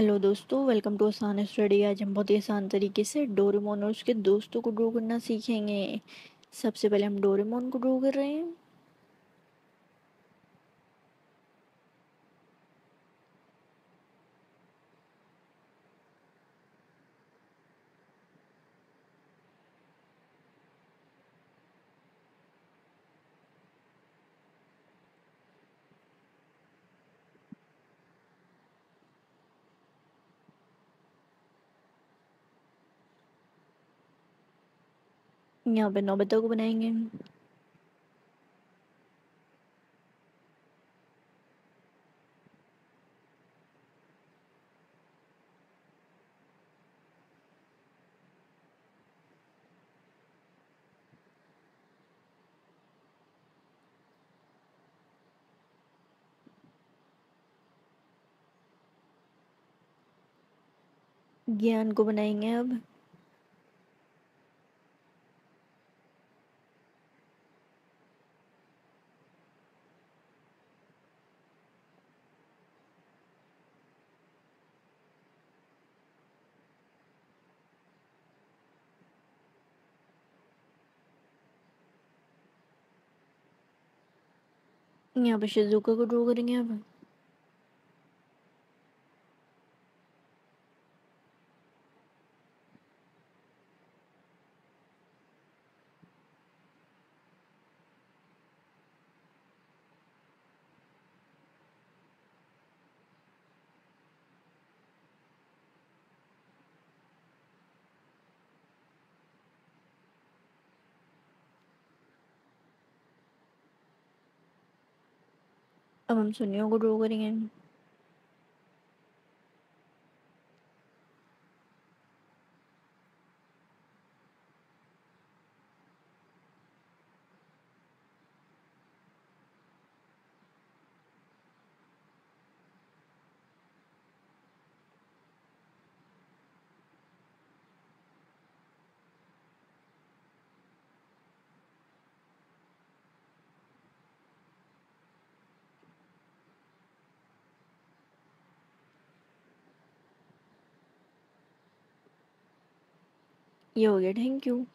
Hello दोस्तों, welcome to आसान study. आज हम बहुत ही आसान तरीके से डोरेमोन और उसके दोस्तों को ड्रॉ करना सीखेंगे। सबसे पहले हम डोरेमोन को ड्रॉ कर रहे हैं। यहाँ पे नौबता को बनाएँगे ज्ञान को बनाएँगे अब। यहाँ पे शिजुका को ड्रॉ करेंगे अब हम सुनियो को करेंगे Yeah, okay, thank you.